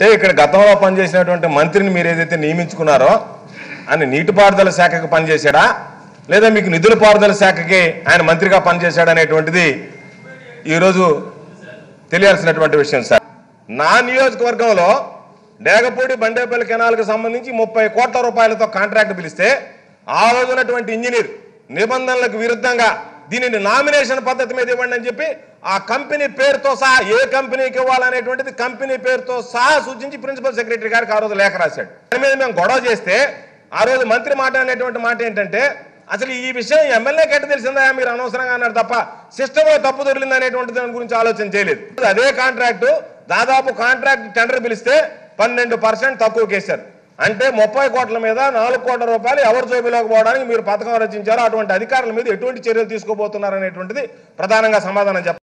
అంటే ఇక్కడ గతంలో పనిచేసినటువంటి మంత్రిని మీరు ఏదైతే నియమించుకున్నారో ఆయన నీటిపారుదల శాఖకు పనిచేశాడా? లేదా మీకు నిధుల పారుదల శాఖకి ఆయన మంత్రిగా పనిచేశాడనేటువంటిది ఈరోజు తెలియాల్సినటువంటి విషయం సార్. నా నియోజకవర్గంలో డేగపూడి బండేపల్లి కెనాల్కి సంబంధించి ముప్పై కోట్ల రూపాయలతో కాంట్రాక్ట్ పిలిస్తే ఆ రోజు ఇంజనీర్ నిబంధనలకు విరుద్ధంగా దీనిని నామినేషన్ పద్ధతి మీద ఇవ్వండి అని చెప్పి ఆ కంపెనీ పేరుతో సహా ఏ కంపెనీకి ఇవ్వాలనేటువంటిది కంపెనీ పేరుతో సహా సూచించి ప్రిన్సిపల్ సెక్రటరీ గారికి ఆ రోజు లేఖ రాశాడు. దాని మీద మేము గొడవ చేస్తే ఆ రోజు మంత్రి మాట్లాడినటువంటి మాట ఏంటంటే అసలు ఈ విషయం ఎమ్మెల్యే ఎట్ట తెలిసిందా? మీరు అనవసరంగా అన్నారు తప్ప సిస్టంలో తప్పు దొరికింది అనేటువంటి దాని గురించి ఆలోచన చేయలేదు. అదే కాంట్రాక్టు దాదాపు కాంట్రాక్ట్ టెండర్ పిలిస్తే పన్నెండు పర్సెంట్ తక్కువ కేసారు. అంటే ముప్పై కోట్ల మీద నాలుగు కోట్ల రూపాయలు ఎవరు జోబిలోకి పోవడానికి మీరు పథకం రచించారో అటువంటి అధికారుల మీద ఎటువంటి చర్యలు తీసుకోబోతున్నారు అనేటువంటిది ప్రధానంగా సమాధానం చెప్పారు